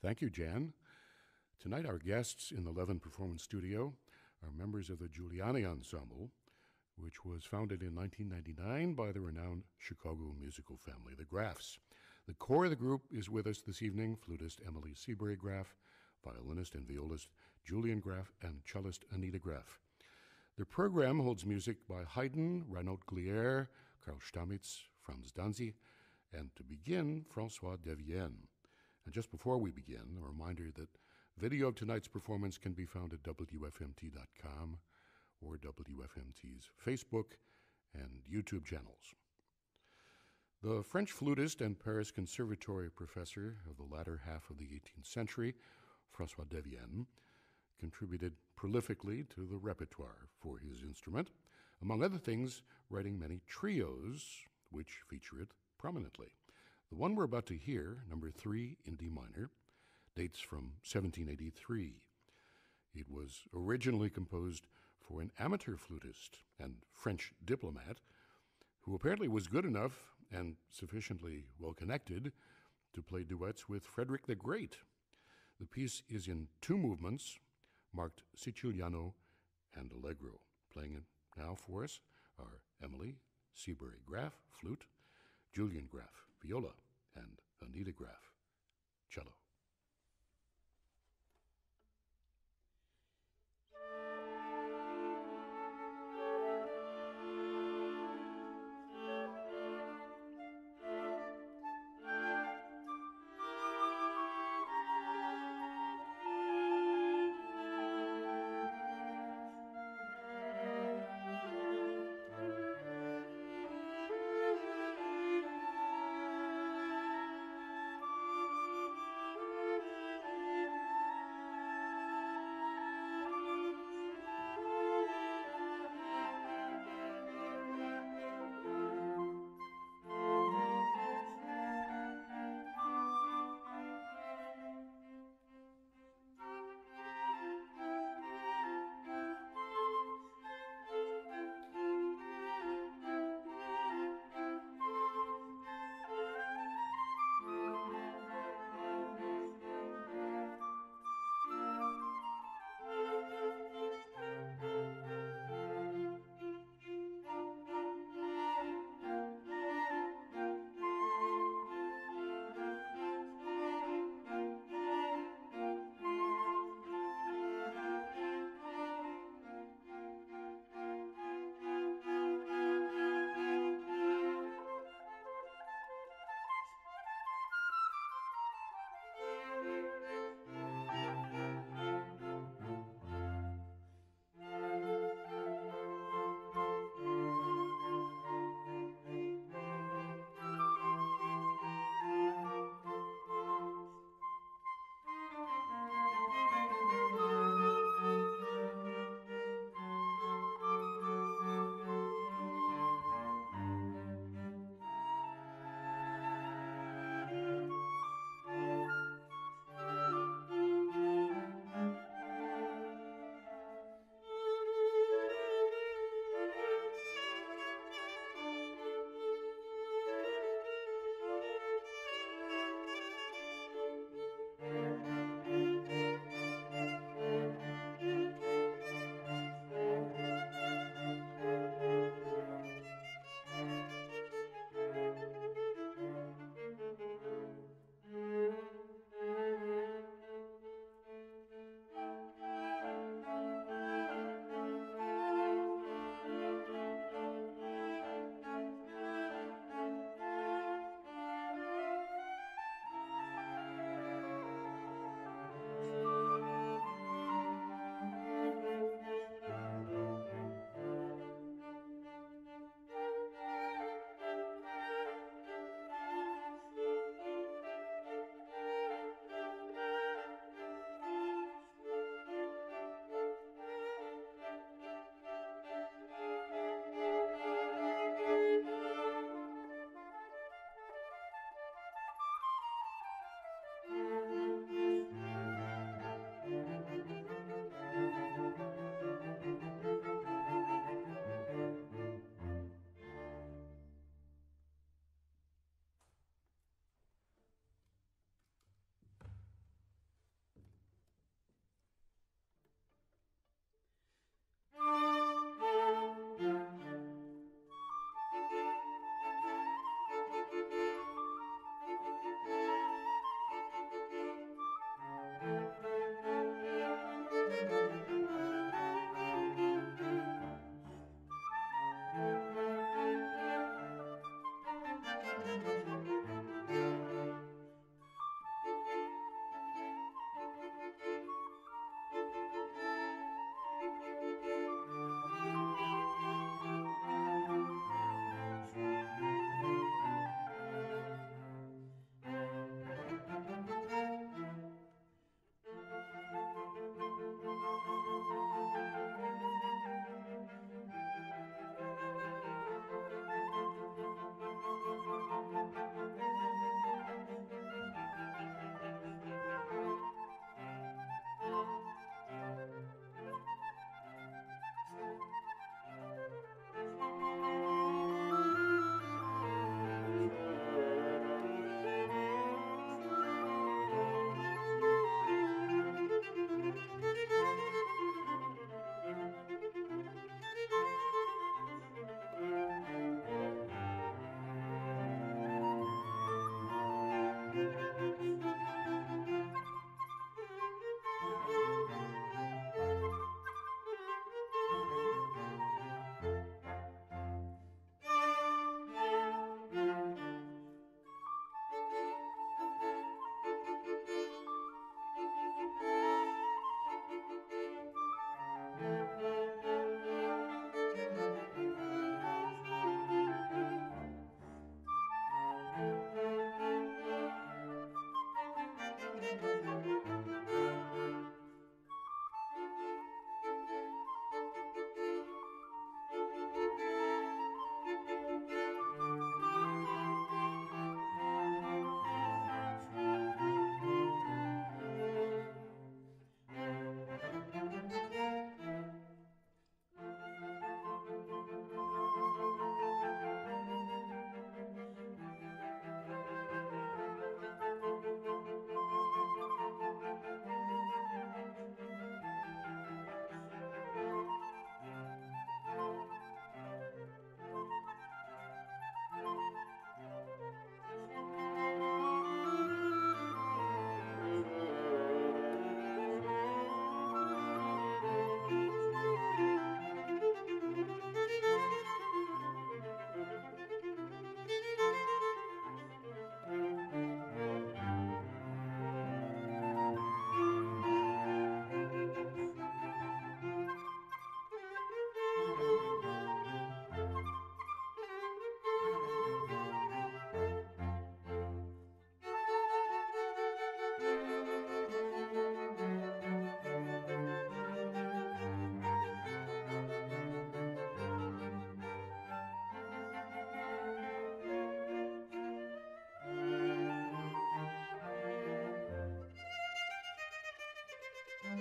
Thank you, Jan. Tonight, our guests in the Levin Performance Studio are members of the Juliani Ensemble, which was founded in 1999 by the renowned Chicago musical family, the Graffs. The core of the group is with us this evening flutist Emily Seabury Graff, violinist and violist Julian Graff, and cellist Anita Graff. The program holds music by Haydn, Renaud Glière, Karl Stamitz, Franz Danzi, and to begin, Francois Devienne. And just before we begin, a reminder that video of tonight's performance can be found at WFMT.com or WFMT's Facebook and YouTube channels. The French flutist and Paris Conservatory professor of the latter half of the 18th century, Francois Devienne, contributed prolifically to the repertoire for his instrument, among other things, writing many trios which feature it prominently. The one we're about to hear, number three in D minor, dates from 1783. It was originally composed for an amateur flutist and French diplomat who apparently was good enough and sufficiently well connected to play duets with Frederick the Great. The piece is in two movements, marked Siciliano and Allegro. Playing it now for us are Emily Seabury Graff, flute, Julian Graff, viola, and Anita Graff, cello.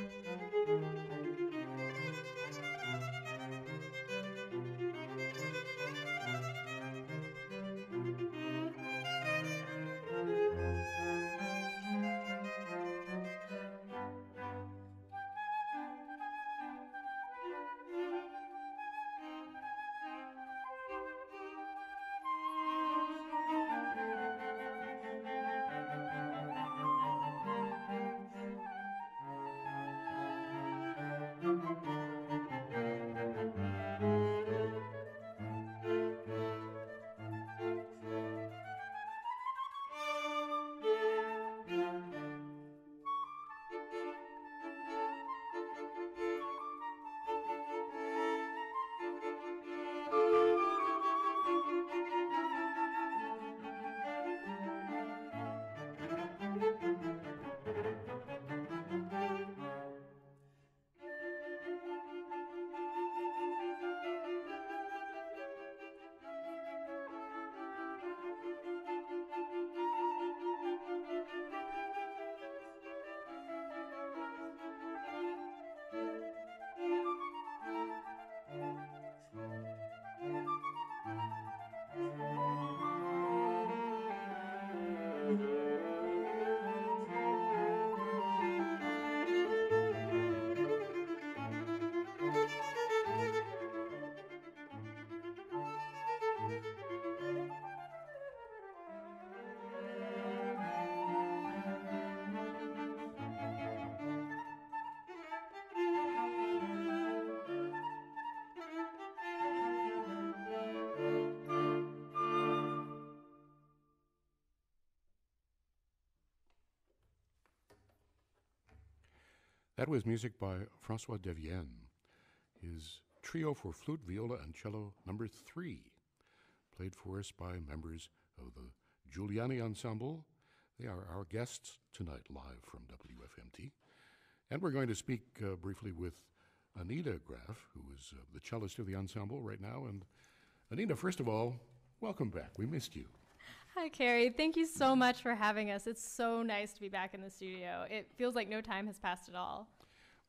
Música Música That was music by Francois Devienne, his trio for flute, viola, and cello number three, played for us by members of the Juliani Ensemble. They are our guests tonight, live from WFMT. And we're going to speak uh, briefly with Anita Graff, who is uh, the cellist of the ensemble right now. And Anita, first of all, welcome back. We missed you. Carrie. Thank you so much for having us. It's so nice to be back in the studio. It feels like no time has passed at all.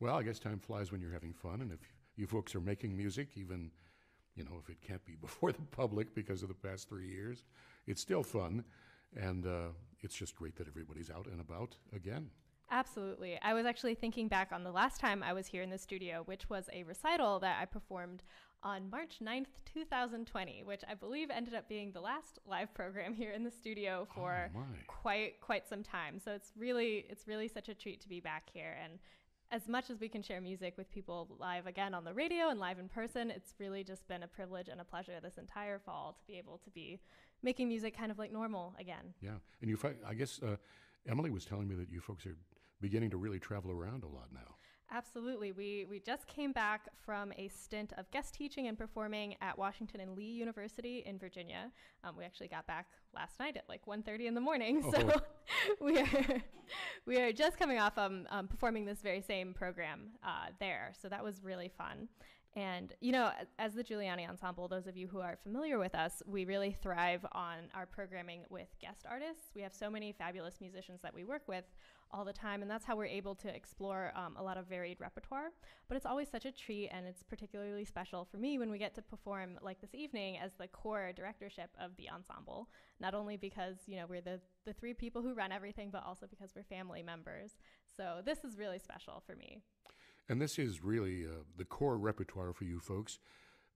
Well, I guess time flies when you're having fun, and if you folks are making music, even you know if it can't be before the public because of the past three years, it's still fun, and uh, it's just great that everybody's out and about again. Absolutely. I was actually thinking back on the last time I was here in the studio, which was a recital that I performed on March 9th, 2020, which I believe ended up being the last live program here in the studio for oh quite quite some time. So it's really it's really such a treat to be back here and as much as we can share music with people live again on the radio and live in person, it's really just been a privilege and a pleasure this entire fall to be able to be making music kind of like normal again. Yeah, and you, I guess uh, Emily was telling me that you folks are beginning to really travel around a lot now. Absolutely. We, we just came back from a stint of guest teaching and performing at Washington and Lee University in Virginia. Um, we actually got back last night at like 1.30 in the morning. Oh. So we, are, we are just coming off um, um, performing this very same program uh, there. So that was really fun. And, you know, as the Juliani Ensemble, those of you who are familiar with us, we really thrive on our programming with guest artists. We have so many fabulous musicians that we work with all the time, and that's how we're able to explore um, a lot of varied repertoire. But it's always such a treat, and it's particularly special for me when we get to perform like this evening as the core directorship of the ensemble. Not only because you know we're the the three people who run everything, but also because we're family members. So this is really special for me. And this is really uh, the core repertoire for you folks,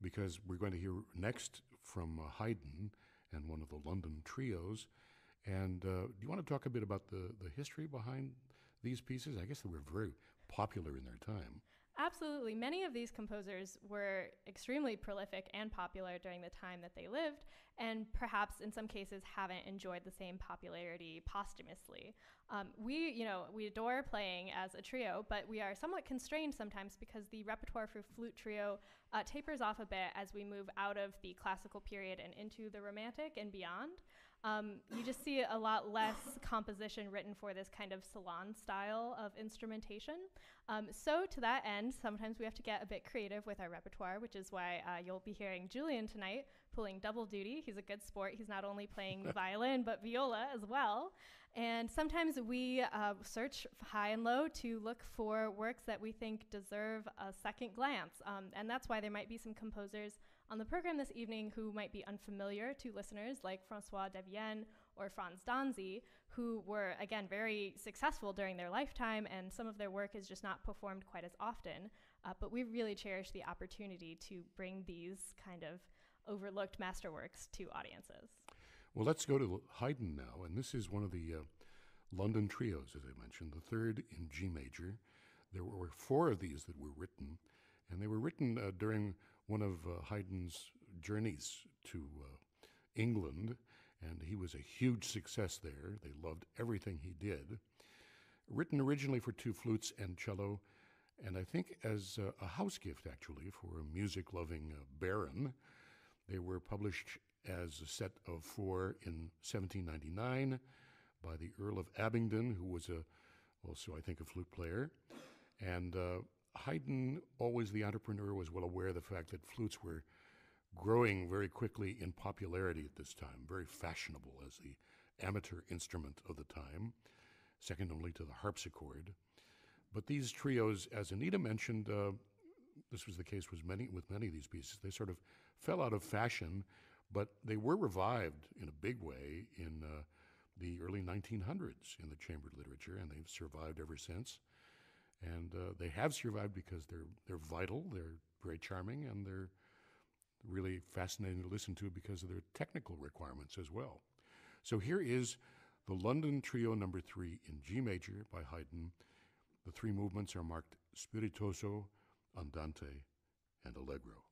because we're going to hear next from uh, Haydn and one of the London trios. And uh, do you want to talk a bit about the, the history behind these pieces? I guess they were very popular in their time. Absolutely. Many of these composers were extremely prolific and popular during the time that they lived, and perhaps in some cases haven't enjoyed the same popularity posthumously. Um, we, you know, we adore playing as a trio, but we are somewhat constrained sometimes because the repertoire for flute trio uh, tapers off a bit as we move out of the classical period and into the romantic and beyond. Um, you just see a lot less composition written for this kind of salon style of instrumentation. Um, so, to that end, sometimes we have to get a bit creative with our repertoire, which is why uh, you'll be hearing Julian tonight pulling double duty. He's a good sport. He's not only playing violin, but viola as well. And sometimes we uh, search high and low to look for works that we think deserve a second glance. Um, and that's why there might be some composers on the program this evening who might be unfamiliar to listeners, like Francois Devienne or Franz Danzi, who were, again, very successful during their lifetime, and some of their work is just not performed quite as often. Uh, but we really cherish the opportunity to bring these kind of overlooked masterworks to audiences. Well, let's go to Haydn now, and this is one of the uh, London trios, as I mentioned, the third in G major, There were four of these that were written, and they were written uh, during one of uh, Haydn's journeys to uh, England, and he was a huge success there. They loved everything he did. Written originally for two flutes and cello, and I think as a, a house gift actually for a music loving uh, baron. They were published as a set of four in 1799 by the Earl of Abingdon, who was a, also, I think, a flute player. And uh, Haydn, always the entrepreneur, was well aware of the fact that flutes were growing very quickly in popularity at this time, very fashionable as the amateur instrument of the time, second only to the harpsichord. But these trios, as Anita mentioned, uh, this was the case with many with many of these pieces. They sort of fell out of fashion, but they were revived in a big way in uh, the early 1900s in the chamber literature, and they've survived ever since. And uh, they have survived because they're they're vital, they're very charming, and they're really fascinating to listen to because of their technical requirements as well. So here is the London Trio Number Three in G major by Haydn. The three movements are marked spiritoso, andante, and allegro.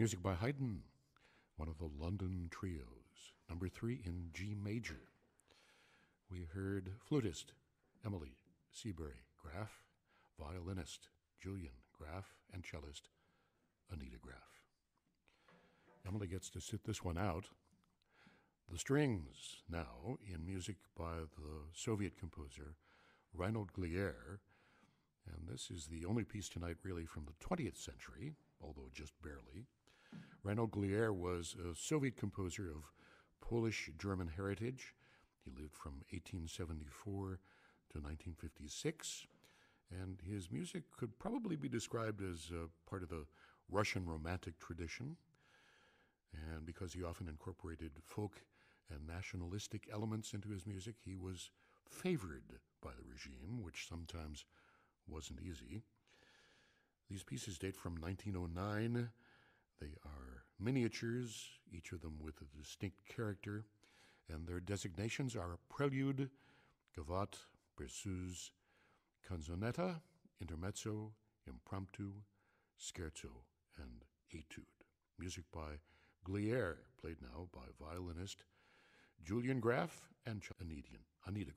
Music by Haydn, one of the London trios, number three in G major. We heard flutist Emily Seabury Graf, violinist Julian Graf, and cellist Anita Graf. Emily gets to sit this one out. The strings now in music by the Soviet composer Reinhold Glière, and this is the only piece tonight really from the 20th century, although just barely. Reinhold Glière was a Soviet composer of Polish German heritage. He lived from 1874 to 1956, and his music could probably be described as uh, part of the Russian Romantic tradition. And because he often incorporated folk and nationalistic elements into his music, he was favored by the regime, which sometimes wasn't easy. These pieces date from 1909 they are miniatures, each of them with a distinct character, and their designations are prelude, gavotte, berceuse, canzonetta, intermezzo, impromptu, scherzo, and etude. Music by Glière, played now by violinist Julian Graf and Anita, Anita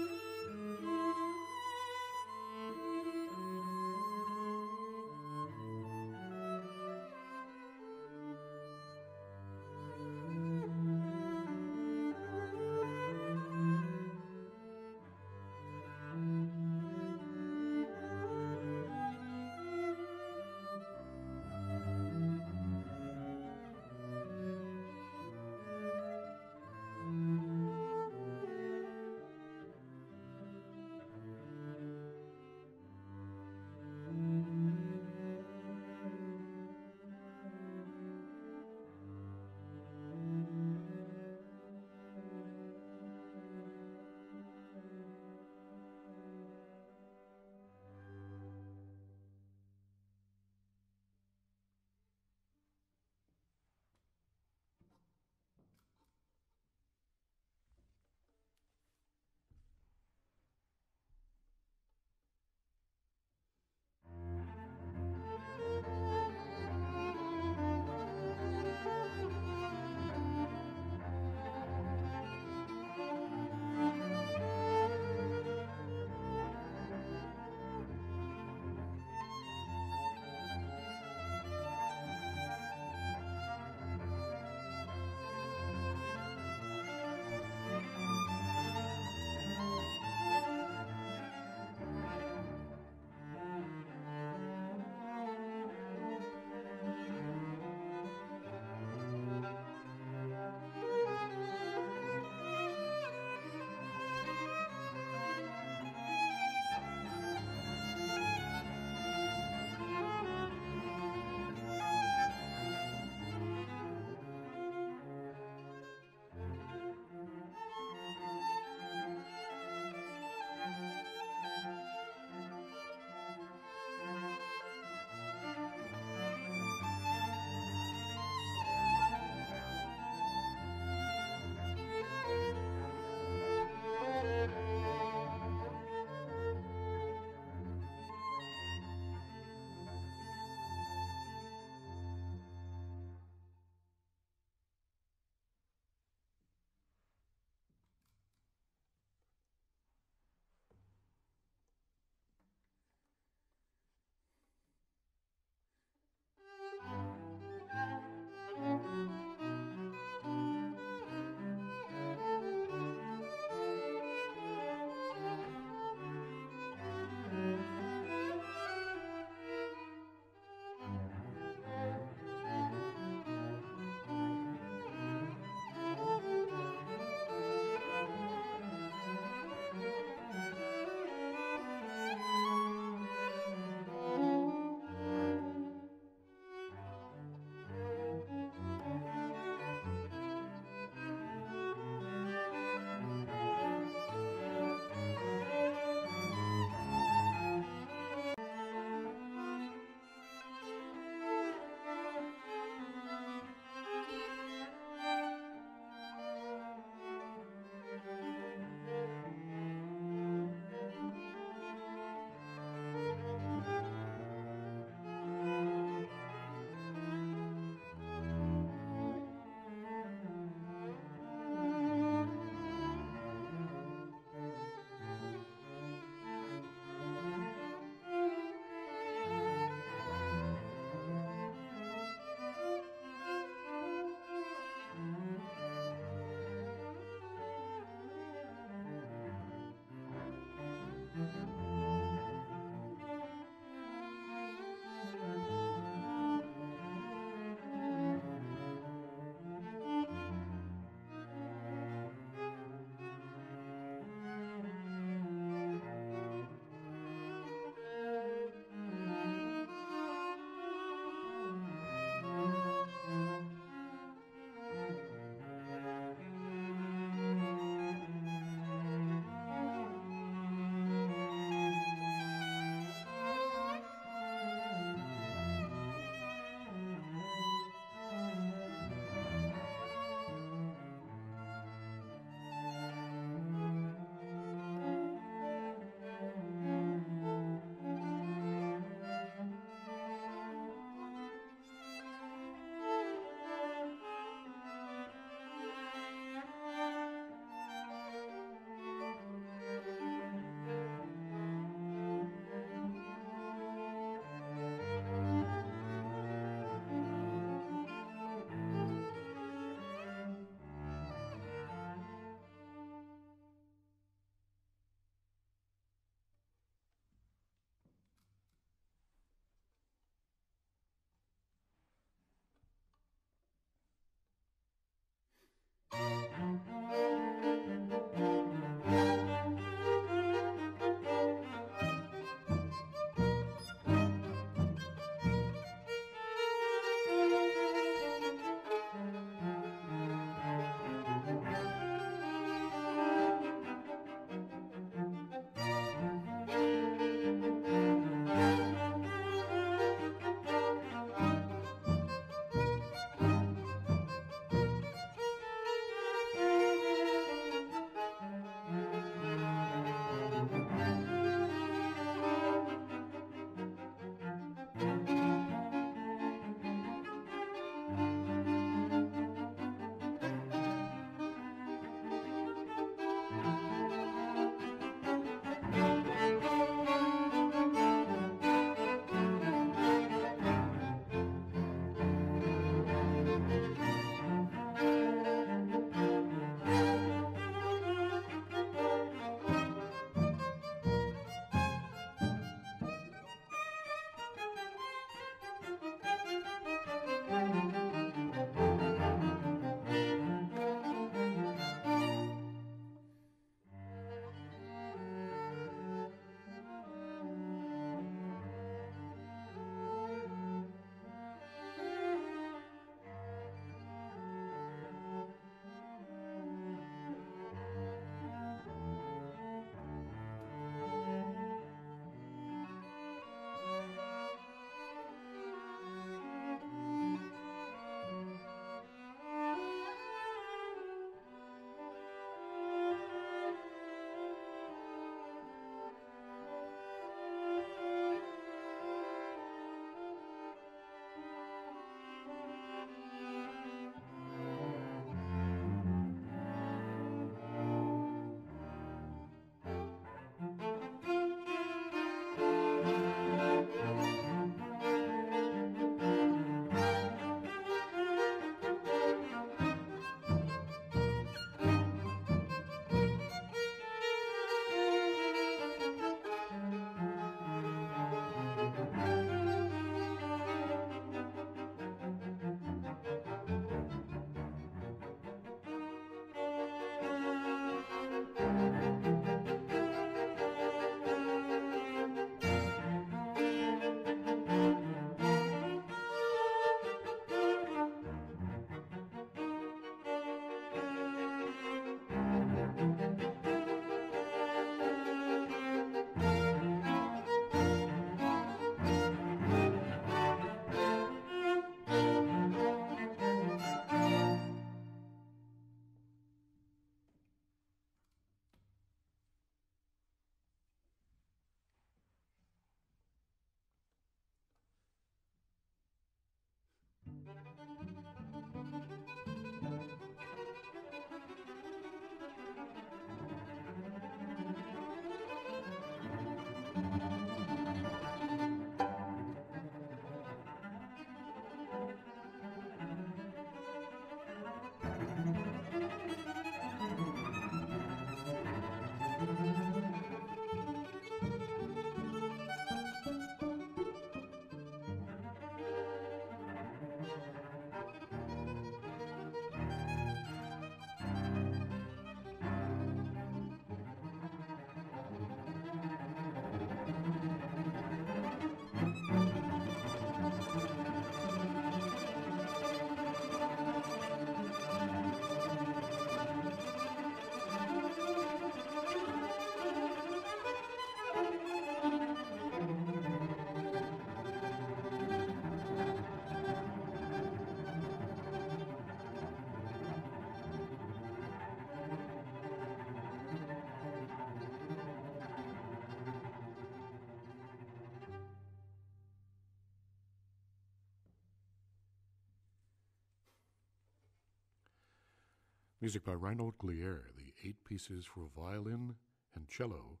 Music by Reinhold Glière, the eight pieces for violin and cello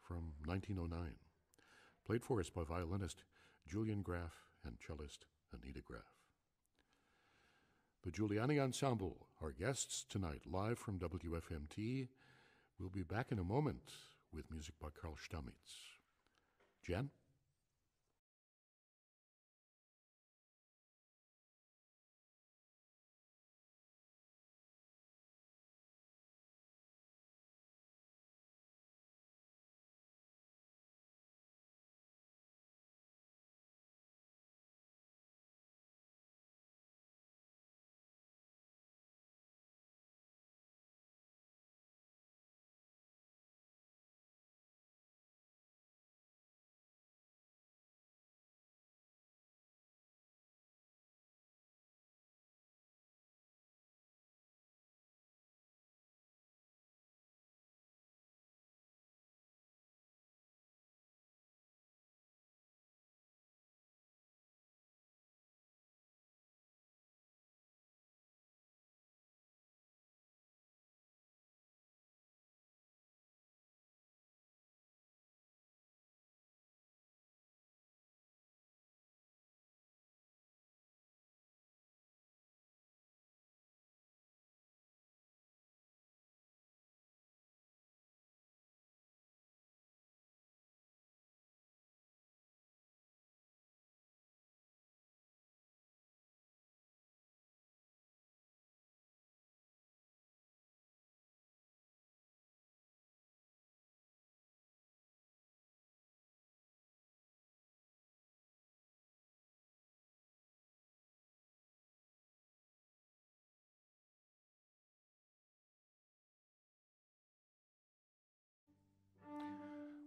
from 1909. Played for us by violinist Julian Graf and cellist Anita Graf. The Juliani Ensemble, our guests tonight, live from WFMT. We'll be back in a moment with music by Karl Stamitz. Jen?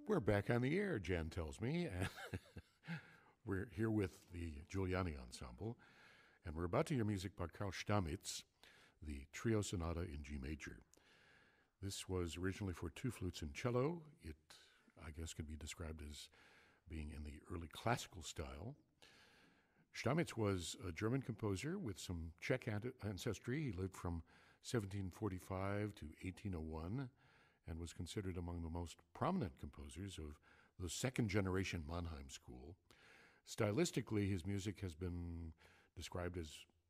We're back on the air, Jan tells me. we're here with the Juliani Ensemble, and we're about to hear music by Karl Stamitz, the Trio Sonata in G major. This was originally for two flutes and cello. It, I guess, can be described as being in the early classical style. Stamitz was a German composer with some Czech ancestry. He lived from 1745 to 1801 and was considered among the most prominent composers of the second generation Mannheim school. Stylistically, his music has been described as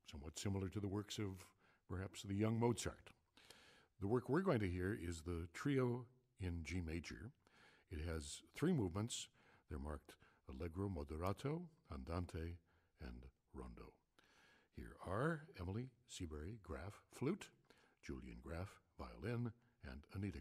somewhat similar to the works of perhaps the young Mozart. The work we're going to hear is the Trio in G major. It has three movements. They're marked Allegro, Moderato, Andante, and Rondo. Here are Emily Seabury Graf, flute, Julian Graf, violin, and Anita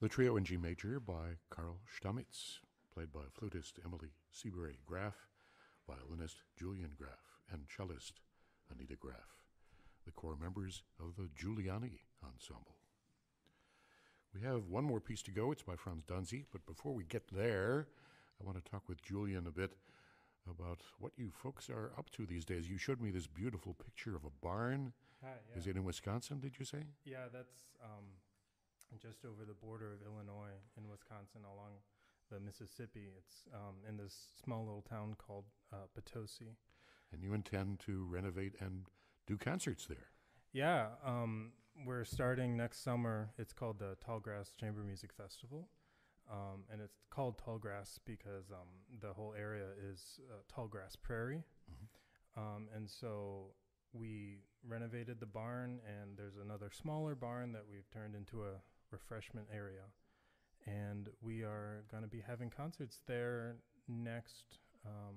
The trio in G major by Karl Stamitz, played by flutist Emily Seabury Graf, violinist Julian Graf, and cellist Anita Graf, the core members of the Juliani Ensemble. We have one more piece to go. It's by Franz Danzi, but before we get there, I want to talk with Julian a bit about what you folks are up to these days. You showed me this beautiful picture of a barn. Hi, yeah. Is it in Wisconsin, did you say? Yeah, that's just over the border of Illinois in Wisconsin along the Mississippi. It's um, in this small little town called uh, Potosi. And you intend to renovate and do concerts there. Yeah, um, we're starting next summer. It's called the Tallgrass Chamber Music Festival. Um, and it's called Tallgrass because um, the whole area is uh, tallgrass prairie. Um, and so we renovated the barn, and there's another smaller barn that we've turned into a refreshment area. And we are going to be having concerts there next um,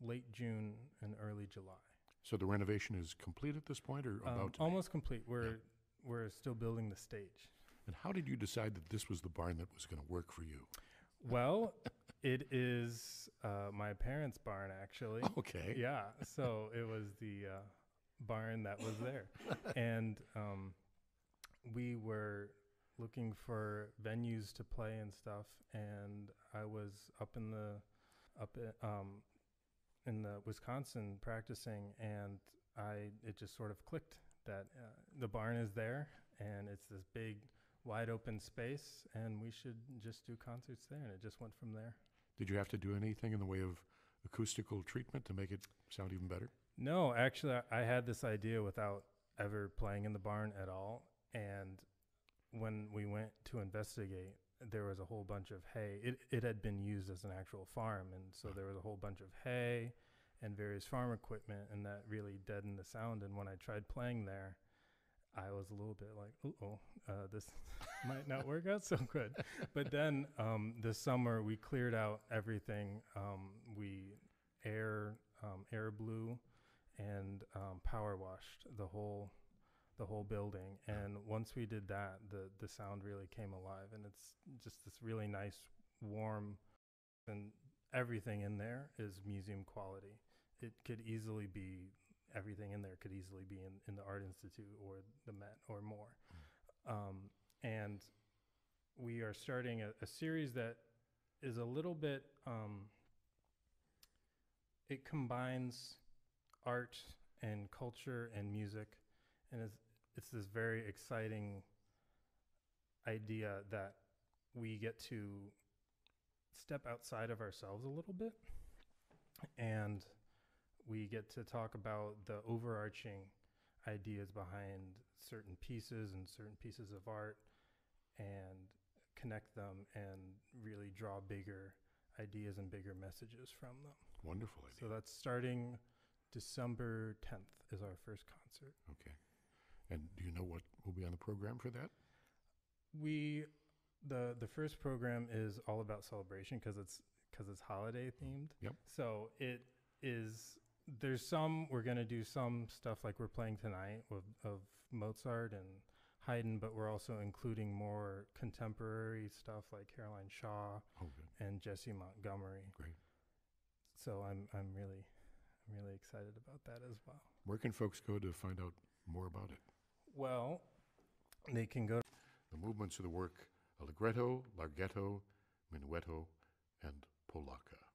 late June and early July. So the renovation is complete at this point or Um, about be? almost complete. We're we're still building the stage. And how did you decide that this was the barn that was going to work for you? Well, it is uh, my parents' barn actually. Okay. Yeah, so it was the uh, barn that was there, and um, we were looking for venues to play and stuff. And I was up in the up i- um, in the Wisconsin practicing, and I it just sort of clicked that uh, the barn is there, and it's this big, wide open space, and we should just do concerts there. And it just went from there. Did you have to do anything in the way of acoustical treatment to make it sound even better? No, actually, I had this idea without ever playing in the barn at all. And when we went to investigate, there was a whole bunch of hay. It, it had been used as an actual farm. And so there was a whole bunch of hay and various farm equipment, and that really deadened the sound. And when I tried playing there, I was a little bit like, oh, uh, this might not work out so good. But then um, this summer, we cleared out everything. Um, we air um, air blew and um, power washed the whole the whole building. And once we did that, the the sound really came alive, and it's just this really nice, warm, and everything in there is museum quality. It could easily be everything in there could easily be in, in the art institute or the Met or more. Um, and we are starting a, a series that is a little bit um, it combines art and culture and music and it's, it's this very exciting idea that we get to step outside of ourselves a little bit and we get to talk about the overarching ideas behind certain pieces and certain pieces of art and connect them and really draw bigger ideas and bigger messages from them. Wonderful idea. So that's starting December 10th is our first concert. okay. And do you know what will be on the program for that? We the the first program is all about celebration because it's because it's holiday themed. Yep. So it is there's some we're gonna do some stuff like we're playing tonight with of Mozart and Haydn, but we're also including more contemporary stuff like Caroline Shaw Oh, and Jessie Montgomery. Great. So I'm I'm really I'm really excited about that as well. Where can folks go to find out more about it? Well, they can go The movements of the work Allegretto, Larghetto, Minuetto, and Polacca.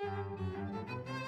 Música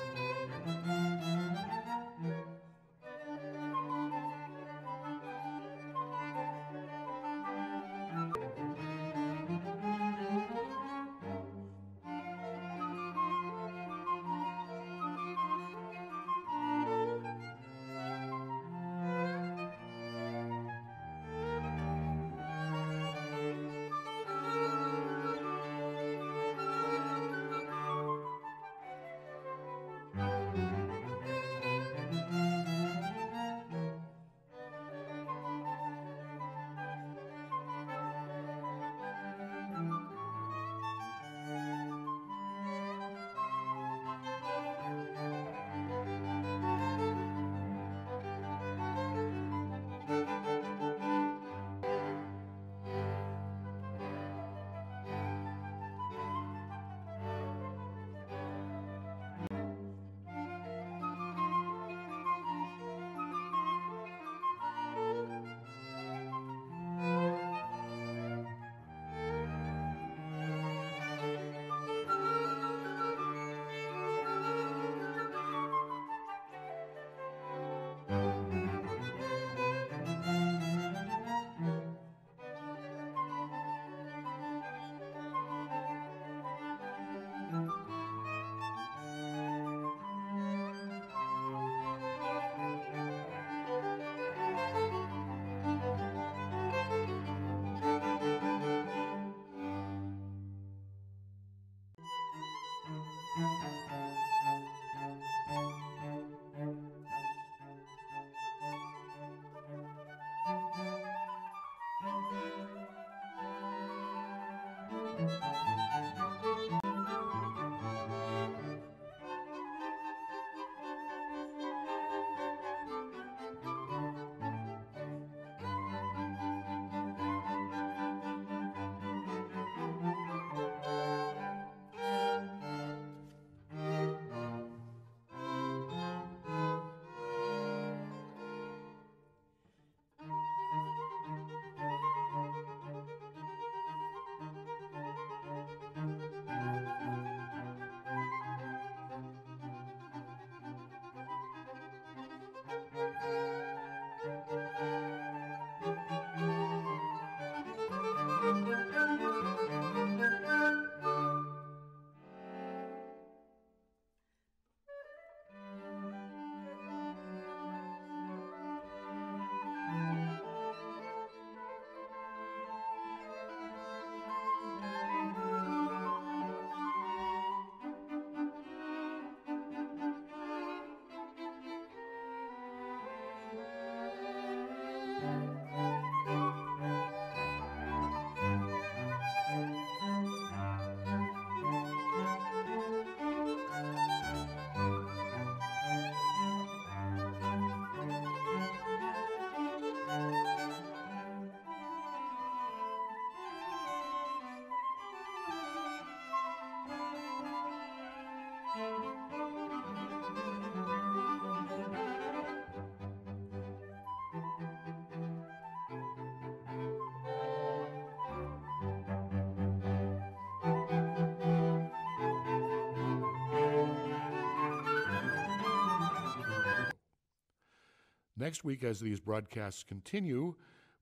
Next week, as these broadcasts continue,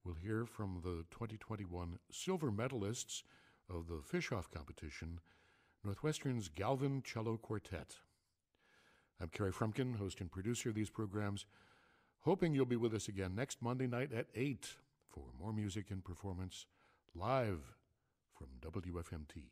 we'll hear from the 2021 silver medalists of the Fischoff competition, Northwestern's Galvin Cello Quartet. I'm Kerry Frumkin, host and producer of these programs, hoping you'll be with us again next Monday night at 8 for more music and performance live from WFMT.